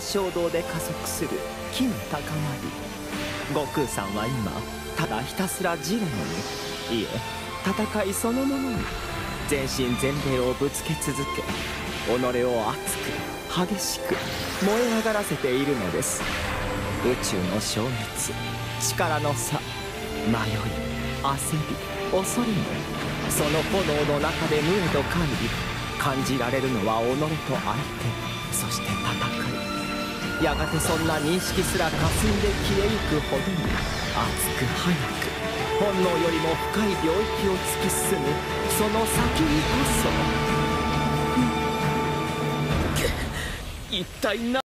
衝動で加速する気の高まり悟空さんは今ただひたすらジレンにいえ戦いそのものに全身全霊をぶつけ続け己を熱く激しく燃え上がらせているのです宇宙の消滅力の差迷い焦り恐れもその炎の中で無へと帰り感じられるのは己と相手そして戦いやがてそんな認識すら霞んで消えゆくほどに熱く早く本能よりも深い領域を突き進むその先にこそ一体何